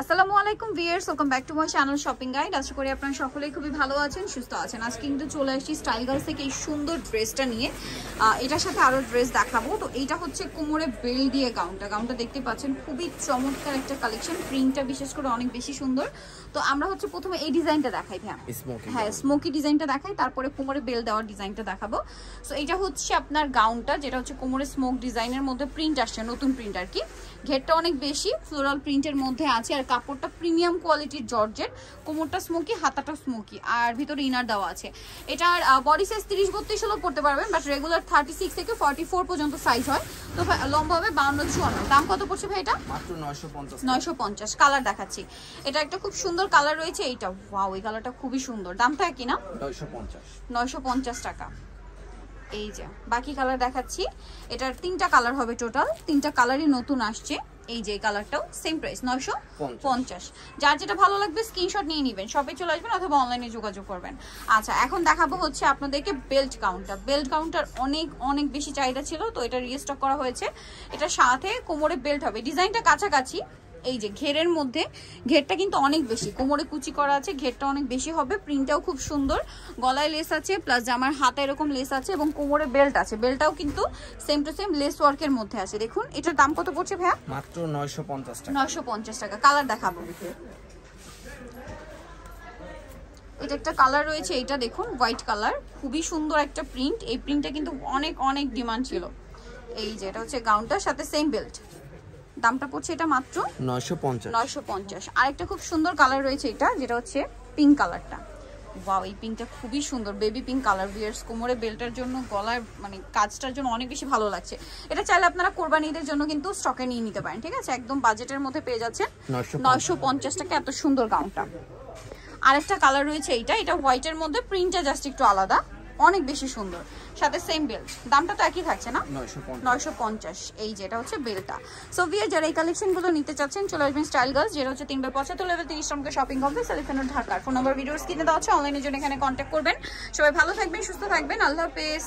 আসসালামু আলাইকুম viewers welcome back to my channel shopping guide আশা করি আপনারা সকলেই খুবই ভালো আছেন সুস্থ আছেন। আজকে কিন্তু চলে আসছি স্টাইল গার্লস থেকে এই সুন্দর ড্রেসটা নিয়ে। এটার সাথে আরও ড্রেস দেখাবো। তো এইটা হচ্ছে কোমরে বেল দিয়ে গাউনটা গাউনটা দেখতে পাচ্ছেন খুবই চমৎকার একটা কালেকশন প্রিন্টটা বিশেষ করে অনেক বেশি সুন্দর। তো আমরা হচ্ছে প্রথমে এই ডিজাইনটা দেখাই স্মোকি হ্যাঁ স্মোকি ডিজাইনটা দেখাই তারপরে কোমরে বেল দেওয়ার ডিজাইনটা দেখাবো। সো এটা হচ্ছে আপনার গাউনটা যেটা হচ্ছে কোমরে স্মোক ডিজাইনের মধ্যে প্রিন্ট আসছে নতুন প্রিন্ট আর কি। ঘেরটা অনেক বেশি ফ্লোরাল প্রিন্টের মধ্যে আছে আর কাপড়টা প্রিমিয়াম কোয়ালিটির জর্জের কোমরটা স্মোকি হাতাটা স্মোকি আর ভিতরে ইনার দেওয়া আছে। এটার বডি সাইজ তিরিশ বত্রিশ হলেও পড়তে পারবেন বাট রেগুলার থার্টি সিক্স থেকে ফর্টি ফোর পর্যন্ত সাইজ হয়। তো লম্বা হবে বাউন্ন চুয়ান্ন। দাম কত পড়ছে ভাই এটা? মাত্র 950 নয়শো পঞ্চাশ। কালার দেখাচ্ছি। এটা একটা খুব সুন্দর কালার রয়েছে এইটা ওয়াও এই কালারটা খুবই সুন্দর। দামটা কি না? 950 নয়শো পঞ্চাশ টাকা। এই যে বাকি কালার দেখাচ্ছি। এটার তিনটা কালার হবে টোটাল তিনটা কালারই নতুন আসছে। এই যে কালারটাও সেম প্রাইস নয়শো পঞ্চাশ। যার যেটা ভালো লাগবে স্ক্রিনশট নিয়ে নেবেন। শপে চলে আসবেন অথবা অনলাইনে যোগাযোগ করবেন। আচ্ছা এখন দেখাবো হচ্ছে আপনাদেরকে বেল্ট কাউন্টার বেল্ট কাউন্টার অনেক অনেক বেশি চাহিদা ছিল তো এটা রিস্টক করা হয়েছে। এটা সাথে কোমরে বেল্ট হবে। ডিজাইনটা কাছাকাছি। এই যে ঘেরের মধ্যে ঘেরটা কিন্তু অনেক বেশি। কোমরে কুচি করা আছে ঘেরটা অনেক বেশি হবে প্রিন্টটাও খুব সুন্দর। গলায় লেস আছে প্লাস জামার হাতে এরকম লেস আছে এবং কোমরে বেল্ট আছে। বেল্টটাও কিন্তু সেম টু সেম লেস ওয়ার্কের মধ্যে আছে। দেখুন এটার দাম কত পড়ছে ভাইয়া? মাত্র 950 টাকা। নয়শো পঞ্চাশ টাকা। কালার দেখাবো। এটা একটা কালার রয়েছে এটা দেখুন হোয়াইট কালার খুবই সুন্দর একটা প্রিন্ট এই প্রিন্টটা কিন্তু অনেক অনেক ডিমান্ড ছিল। এই যে এটা হচ্ছে গাউনটার সাথে সেম বেল্ট দামটা পড়ছে এটা মাত্র 950 নয়শো পঞ্চাশ। আরেকটা খুব সুন্দর কালার রয়েছে এটা যেটা হচ্ছে পিঙ্ক কালারটা ওয়াও এই পিঙ্কটা খুবই সুন্দর। বেবি পিঙ্ক কালার বিয়ার্স কোমরে বেল্টের জন্য গলার মানে কাজটার জন্য অনেক বেশি ভালো লাগছে। এটা চাইলে আপনারা কোরবানিদের জন্য কিন্তু স্টকে নিয়ে নিতে পারেন ঠিক আছে? একদম বাজেটের মধ্যে পেয়ে যাচ্ছেন 950 নয়শো পঞ্চাশ। টাকা এত সুন্দর গাউনটা আরেকটা কালার রয়েছে এইটা এটা হোয়াইটের মধ্যে প্রিন্টটা জাস্ট একটু আলাদা। অনেক বেশি সুন্দর। সাথে সেম বেল্ট দামটা তো একই থাকছে না? 950 নয়শো পঞ্চাশ। এই যেটা হচ্ছে বেলটা সো ভিয়ার যারা এই কালেকশনগুলো নিতে চাচ্ছেন চলে আসবেন স্টাইল গার্লস যেটা হচ্ছে তিনবার পঁচাত্তর লেভেল তিরিশ নম্বর শপিং কমপ্লেক্স এলিফেন্ট ঢাকার। ফোন নম্বর ভিডিওস কিনে দেওয়া হচ্ছে অনলাইনের জন্য এখানে কন্ট্যাক্ট করবেন। সবাই ভালো থাকবেন সুস্থ থাকবেন। আল্লাহ হাফেজ।